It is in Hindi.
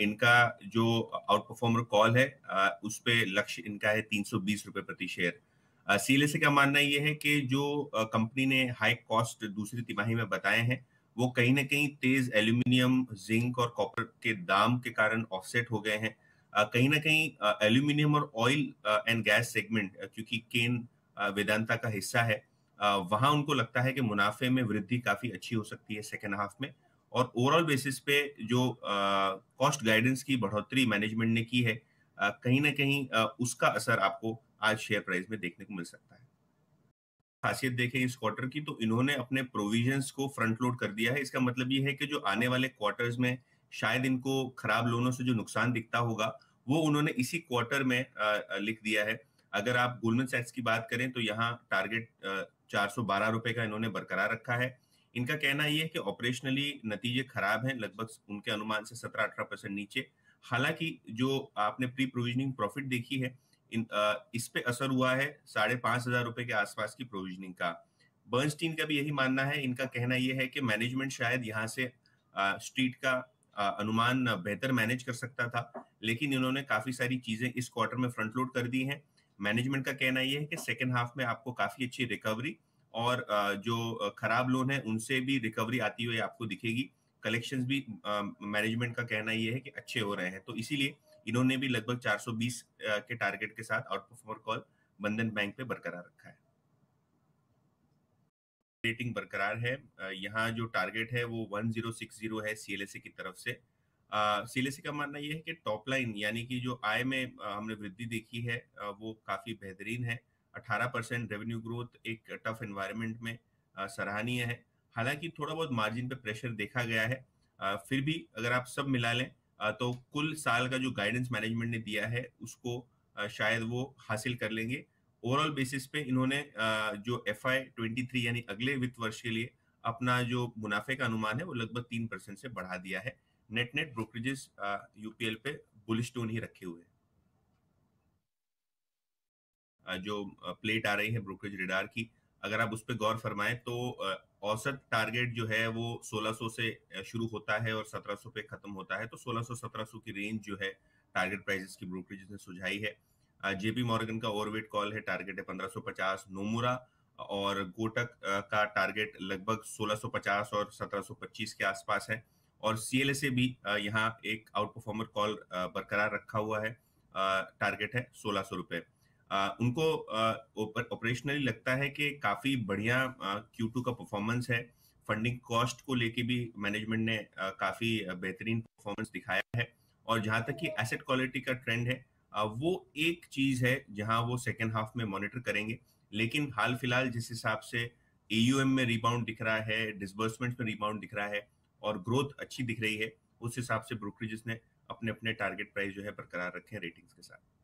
इनका जो आउट परफॉर्मर कॉल है उस पे लक्ष्य इनका है तीन सौ बीस रुपए प्रति शेयर सीएलएसए का मानना यह है कि जो कंपनी ने हाई कॉस्ट दूसरी तिमाही में बताए हैं, वो कहीं ना कहीं तेज एल्यूमिनियम जिंक और कॉपर के दाम के कारण ऑफसेट हो गए हैं। कहीं ना कहीं एल्यूमिनियम और ऑयल एंड गैस सेगमेंट क्योंकि केन वेदांता का हिस्सा है वहाँ उनको लगता है कि मुनाफे में वृद्धि काफ़ी अच्छी हो सकती है सेकेंड हाफ़ में। और ओवरऑल बेसिस पे जो कॉस्ट गाइडेंस की बढ़ोतरी मैनेजमेंट ने की है कहीं ना कहीं उसका असर आपको आज शेयर प्राइस में देखने को मिल सकता है। खासियत देखें इस क्वार्टर की तो इन्होंने अपने प्रोविजंस को फ्रंट लोड कर दिया है। इसका मतलब ये है कि जो आने वाले क्वार्टर्स में शायद इनको खराब लोनों से जो नुकसान दिखता होगा, वो उन्होंने इसी क्वार्टर में लिख दिया है। अगर आप गोल्डमन सैक्स की बात करें तो यहाँ टारगेट चार सौ बारह रुपए का इन्होंने बरकरार रखा है। इनका कहना यह है कि ऑपरेशनली नतीजे खराब हैं लगभग उनके अनुमान से सत्रह अठारह परसेंट नीचे। हालाँकि जो आपने प्री प्रोविजनिंग प्रॉफिट देखी है इन आ, इस पे असर हुआ है साढ़े पाँच हज़ार रुपए के आसपास की प्रोविजनिंग का। बर्नस्टीन का भी यही मानना है इनका कहना यह है कि मैनेजमेंट शायद यहाँ से आ, स्ट्रीट का आ, अनुमान बेहतर मैनेज कर सकता था लेकिन इन्होंने काफ़ी सारी चीज़ें इस क्वार्टर में फ्रंट लोड कर दी हैं। मैनेजमेंट का कहना यह है कि सेकेंड हाफ़ में आपको काफ़ी अच्छी रिकवरी और जो खराब लोन है, उनसे भी रिकवरी आती हुई आपको दिखेगी। कलेक्शंस भी मैनेजमेंट का कहना यह है कि अच्छे हो रहे हैं। तो इसीलिए इन्होंने भी लगभग 420 के टारगेट के साथ outperformer call Bandhan bank पे बरकरार रखा है। रेटिंग बरकरार है। यहाँ जो टारगेट है वो 1060 है सीएलएसए की तरफ़ से। सीएलएसए का मानना यह है कि टॉप लाइन यानी कि जो आय में हमने वृद्धि देखी है वो काफ़ी बेहतरीन है। 18 परसेंट रेवेन्यू ग्रोथ एक टफ एनवायरनमेंट में सराहनीय है। हालाँकि थोड़ा बहुत मार्जिन पे प्रेशर देखा गया है। फिर भी अगर आप सब मिला लें तो कुल साल का जो गाइडेंस मैनेजमेंट ने दिया है, उसको शायद वो हासिल कर लेंगे। ओवरऑल बेसिस पे इन्होंने जो एफ़ आई ट्वेंटी थ्री यानी अगले वित्त वर्ष के लिए अपना जो मुनाफे का अनुमान है, वो लगभग तीन परसेंट से बढ़ा दिया है। नेट नेट ब्रोकरेजेस यूपीएल पे बुलिश टोन ही रखे हुए हैं। जो प्लेट आ रही है ब्रोकरेज रिडार की, अगर आप उस पर गौर फरमाएँ तो औसत टारगेट जो है वो 1600 से शुरू होता है और 1700 पे खत्म होता है। तो 1600-1700 की रेंज जो है टारगेट प्राइसेस की ब्रोकरेज ने सुझाई है। जेपी मॉर्गन का ओवरवेट कॉल है टारगेट है 1550 नोमुरा और गोटक का टारगेट लगभग 1650 और 1725 के आसपास है। और सीएलएसए भी यहाँ एक आउट परफॉर्मर कॉल बरकरार रखा हुआ है टारगेट है सोलह सौ उनको ऑपरेशनली लगता है कि काफ़ी बढ़िया क्यू टू का परफॉर्मेंस है। फंडिंग कॉस्ट को लेके भी मैनेजमेंट ने काफ़ी बेहतरीन परफॉर्मेंस दिखाया है। और जहाँ तक कि एसेट क्वालिटी का ट्रेंड है वो एक चीज़ है जहाँ वो सेकेंड हाफ़ में मॉनिटर करेंगे। लेकिन हाल फ़िलहाल जिस हिसाब से एयूएम में रिबाउंड दिख रहा है डिसबर्समेंट में रिबाउंड दिख रहा है और ग्रोथ अच्छी दिख रही है, उस हिसाब से ब्रोकरेजेस ने अपने अपने टारगेट प्राइस जो है बरकरार रखे हैं रेटिंग्स के साथ।